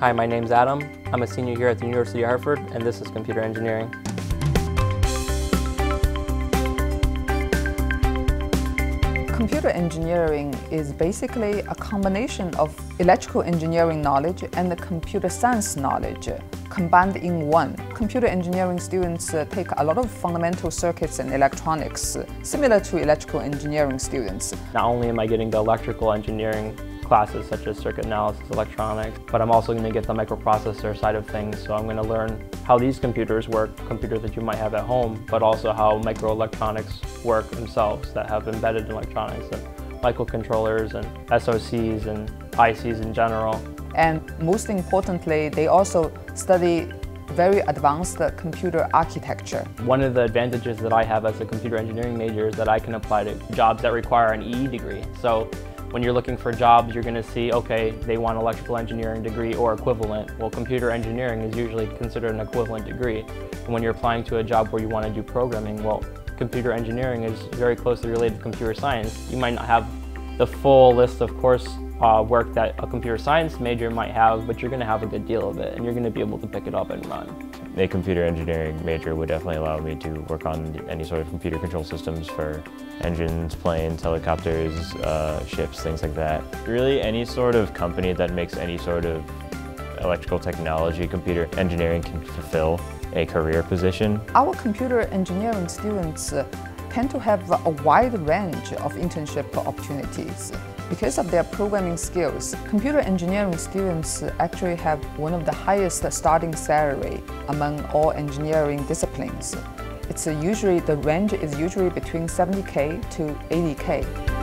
Hi, my name's Adam. I'm a senior here at the University of Hartford, and this is computer engineering. Computer engineering is basically a combination of electrical engineering knowledge and the computer science knowledge combined in one. Computer engineering students uh, take a lot of fundamental circuits and electronics, similar to electrical engineering students. Not only am I getting the electrical engineering classes such as circuit analysis, electronics, but I'm also going to get the microprocessor side of things. So I'm going to learn how these computers work, computers that you might have at home, but also how microelectronics work themselves that have embedded electronics and microcontrollers and SOCs and ICs in general. And most importantly, they also study very advanced computer architecture. One of the advantages that I have as a computer engineering major is that I can apply to jobs that require an EE degree. So when you're looking for jobs, you're going to see, okay, they want electrical engineering degree or equivalent. Well, computer engineering is usually considered an equivalent degree. And when you're applying to a job where you want to do programming, well, computer engineering is very closely related to computer science. You might not have the full list of course uh, work that a computer science major might have, but you're going to have a good deal of it and you're going to be able to pick it up and run. A computer engineering major would definitely allow me to work on any sort of computer control systems for engines, planes, helicopters, uh, ships, things like that. Really any sort of company that makes any sort of electrical technology, computer engineering can fulfill a career position. Our computer engineering students uh, tend to have a wide range of internship opportunities. Because of their programming skills, computer engineering students actually have one of the highest starting salary among all engineering disciplines. It's usually, the range is usually between 70K to 80K.